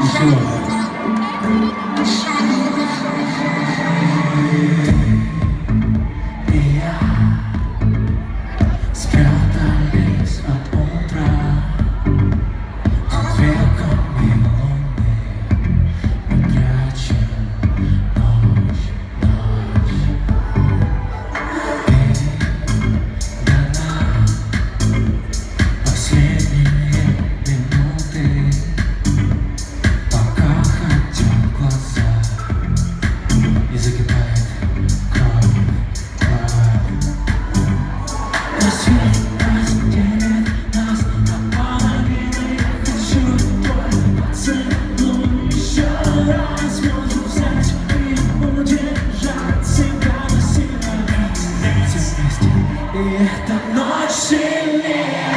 你是我的 И эта ночь сильнее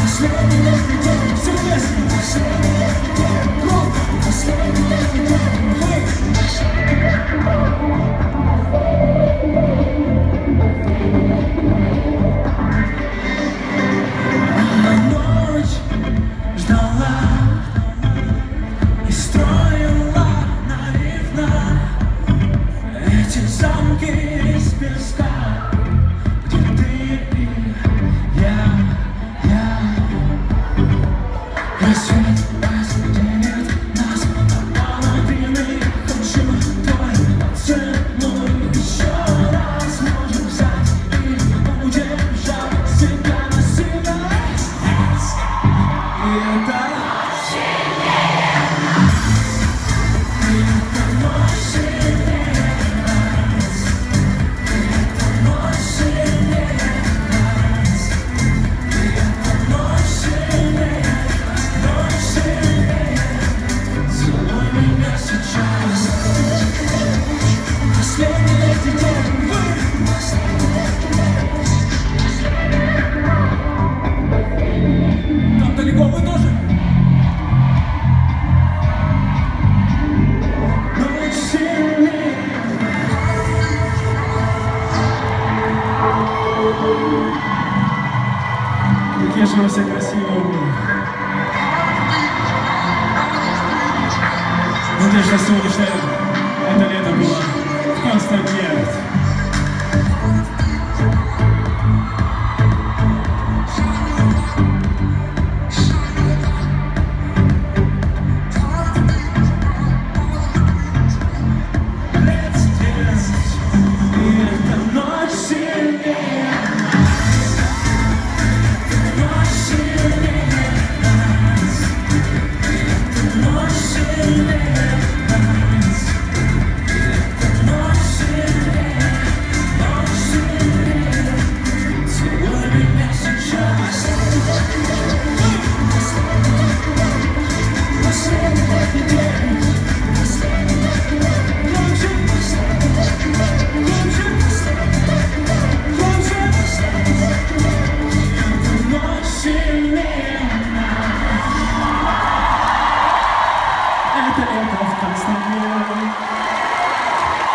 Последний день, все ясно, последний день, Porque acho que você cresceu. Não deixa a sua